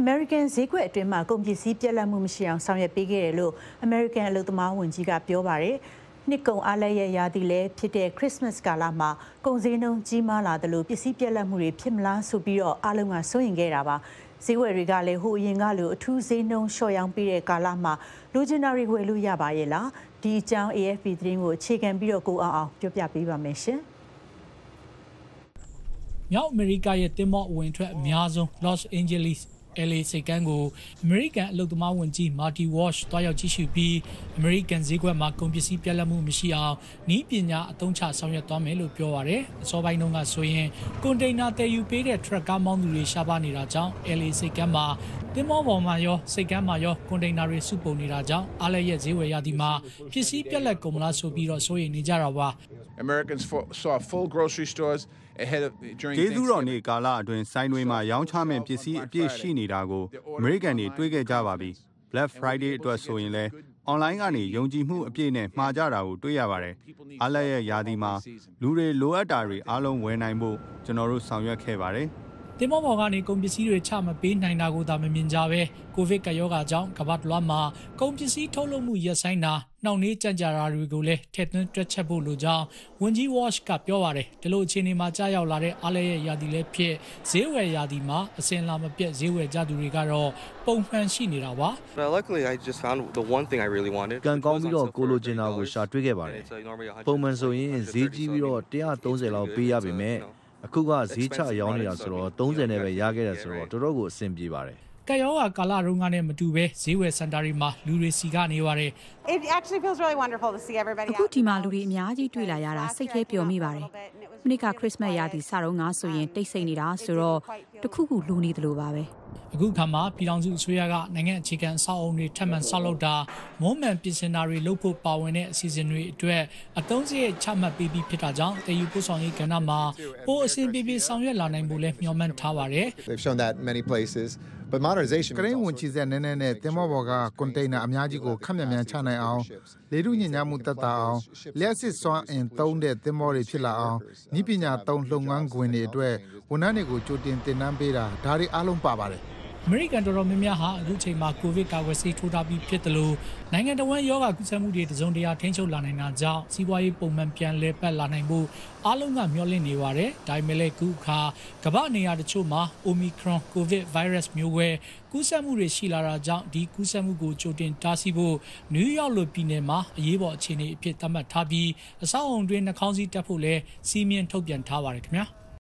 American ဈေးကွက်အတွင်းမှာကုန်ပစ္စည်းပြက်လက်မှုမရှိအောင်ဆောင်ရွက်ပေးခဲ့တယ်လို့ American အလုပ်သမားဝန်ကြီးကပြောပါတယ်။နှစ်ကုန်အားလည်းရရာသီလည်းဖြစ်တဲ့ Christmas ကာလမှာကုန်စည်နှုန်းကြီးမားလာတယ်လို့ပစ္စည်းပြက်လက်မှုတွေဖြစ်မလားဆိုပြီးတော့အားလုံးကစိုးရင်ခဲ့တာပါ။ဈေးဝယ်တွေကလည်းဟိုအရင်ကလိုအထူးဈေးနှုန်းလျှော့ရောင်းပေးတဲ့ကာလမှာလိုချင်တာတွေဝယ်လို့ရပါရဲ့လား။ဒီအကြောင်း AFP သတင်းကိုအခြေခံပြီးတော့ကိုအောင်အောင်ပြောပြပေးပါမယ်ရှင်။မြောက်အမေရိကရဲ့တင်မော့ဝင်ထွက်အများဆုံး Los Angeles LA စိတ်ကမ်းကို American အလုပ်သမားဝန်ကြီး Marty Walsh တွားရောက်ကြည့်ရှုပြီး American ဈေးကွက်မှာကုန်ပစ္စည်းပြက်လက်မှုမရှိအောင်ဤပညာအသုံးချဆောင်ရွက်သွားမယ်လို့ပြောပါရယ်အစောပိုင်းတုန်းကဆိုရင်ကွန်တိန်နာတည်ယူပေးတဲ့ truck ကားမောင်းသူတွေရှားပါနေတာကြောင့် LA စိတ်ကမ်းမှာတင်မောပေါ်မှာရောစိတ်ကမ်းမှာရောကွန်တိန်နာတွေစုပုံနေတာကြောင့်အားလည်းရဲ့ဈေးဝယ်ရသည်မှာပစ္စည်းပြက်လက်ကုန်မလားဆိုပြီးတော့စိုးရိမ်နေကြတာပါ Americans saw full grocery stores ahead of during ကျေးဇူးတော်နေ့ကာလအတွင်းစိုင်းတွေမှာရောင်းချမဲ့ပစ္စည်းအပြည့်ရှိနေတာကိုအမေရိကန်တွေတွေးခဲ့ကြပါပြီ Black Friday အတွက်ဆိုရင်လည်း online ကနေယုံကြည်မှုအပြည့်နဲ့မှာကြတာကိုတွေ့ရပါတယ်။အားလက်ရဲ့ယာဒီမှာလူတွေလိုအပ်တာတွေအားလုံးဝယ်နိုင်ဖို့ကျွန်တော်တို့ဆောင်ရွက်ခဲ့ပါတယ်။ တင်မောပေါ်ကနေကုန်ပစ္စည်းတွေချမပေးနိုင်တာကိုသာမမြင်ကြပဲကိုဗစ်ကရောဂါကြောင့်ကမ္ဘာတလွှားမှာကုန်ပစ္စည်းထုတ်လုပ်မှုရပ်ဆိုင်းတာနှောင့်နှေးကြန့်ကြာတာတွေကိုလည်းထည့်သွင်းတွက်ချက်ဖို့လိုကြောင်းဝန်ကြီး Wash ကပြောပါတယ်ဒီလိုအခြေအနေမှာကြားရောက်လာတဲ့အားလည်းရဲ့ယာတီလည်းဖြစ်ဈေးဝယ်ယာတီမှာအစင်လာမပြတ်ဈေးဝယ်ကြသူတွေကတော့ပုံမှန်ရှိနေတာပါ Luckily I just found the one thing I really wanted ကံကောင်းပြီးတော့ကိုလိုချင်တာကိုရှာတွေ့ခဲ့ပါတယ်ပုံမှန်ဆိုရင်ဈေးကြီးပြီးတော့130လောက်ပေးရပါမယ် အခုကဈေးချရောင်းနေတာဆိုတော့30နဲ့ပဲရခဲ့တယ်ဆိုတော့တော်တော်ကိုအဆင်ပြေပါတယ်ကယောဂါကာလတုန်းကနဲ့မတူပဲဈေးဝယ်စင်တာတွေမှာလူတွေစီကနေပါတယ် It actually feels really wonderful to see everybody အခုဒီမှာလူတွေအများကြီးတွေ့လာရတာစိတ်ထဲပျော်မိပါတယ်။မနစ်ကခရစ်စမတ်ရာသီစတော့ငါဆိုရင်တိတ်ဆိတ်နေတာဆိုတော့တခုခုလူနေတယ်လို့ပါပဲ။ အခုခါမှာပြည်ထောင်စုအစိုးရကနိုင်ငံအခြေခံအဆောက်အုံတွေထပ်မံဆောက်လုပ်တာမွမ်းမံပြင်ဆင်တာတွေလုပ်ဖို့ပါဝင်တဲ့အစီအစဉ်တွေအတွက်အသုံးစရိတ်ချမှတ်ပေးပြီးဖြစ်တာကြောင့်တည်ယူပို့ဆောင်ရေးကဏ္ဍမှာပိုအဆင်ပြေပြေဆောင်ရွက်လာနိုင်ဖို့လည်းမျှော်မှန်းထားပါတယ် They've shown that many places but modernization ကရင်ဝင်ချီဆက်နည်းနည်းနဲ့တင်မောဘော်ကကွန်တိန်နာအများကြီးကိုခက်မြန်မြန်ချနိုင်အောင်လေထုညဉ့်ညမှုတက်တာအောင်လျှက်စစ်စွမ်းအင်သုံးတဲ့တင်မောတွေဖြစ်လာအောင်ဤပညာသုံးလုပ်ငန်းခွင်တွေအတွက်ဝန်ထမ်းတွေကိုကြိုတင်သင်တန်းပေးတာဒါတွေအားလုံးပါပါတယ် အမေရိကန်တော်တော်များများဟာအခုချိန်မှာကိုဗစ်ကာကွယ်ဆေးထိုးထားပြီးဖြစ်တယ်လို့နိုင်ငံတော်ဝန်ယောဂကူးစက်မှုတွေတစုံတရာထိန်းချုပ်လာနိုင်တာကြောင့်စီးပွားရေးပုံမှန်ပြန်လည်ပတ်လာနိုင်ဖို့အားလုံးကမျှော်လင့်နေပါတယ်။ဒါပေမဲ့လည်းခုအခါကမ္ဘာနေရာတချို့မှာ Omicron COVID virus မျိုးဝဲကူးစက်မှုတွေရှိလာတာကြောင့်ဒီကူးစက်မှုကိုကြိုတင်တားဆီးဖို့နယူးယောက်လိုပြည်နယ်မှာအရေးပေါ်အခြေအနေအဖြစ်သတ်မှတ်ထားပြီးအဆောက်အုံတွင်နှာခေါင်းစည်းတက်ဖို့လည်းစီမင်းထုတ်ပြန်ထားပါတယ်ခင်ဗျာ။